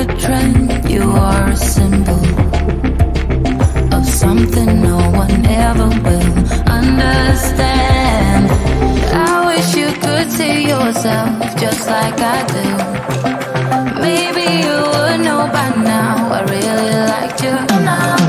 a trend, you are a symbol of something no one ever will understand. I wish you could see yourself just like I do. Maybe you would know by now. I really liked you now.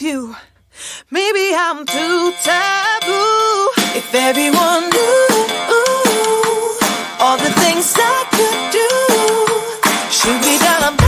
You. Maybe I'm too taboo. If everyone knew all the things I could do, shoot me down,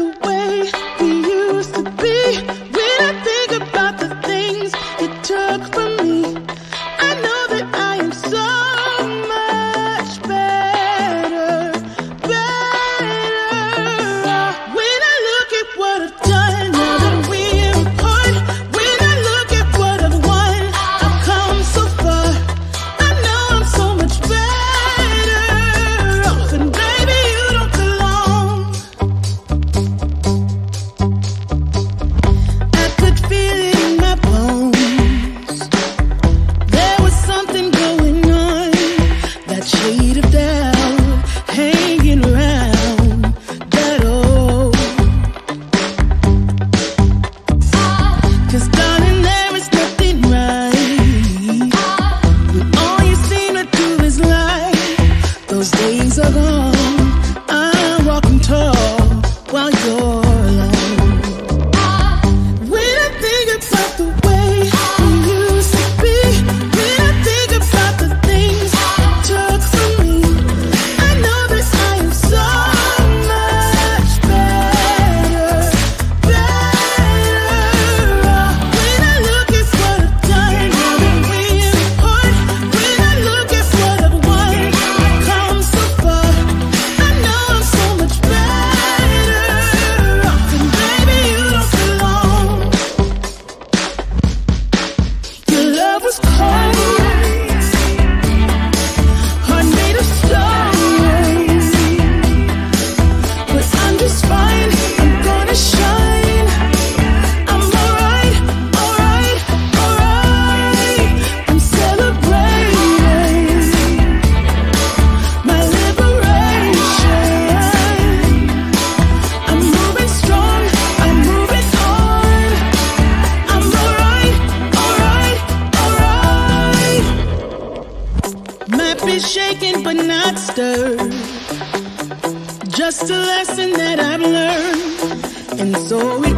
the way Just a lesson that I've learned, and so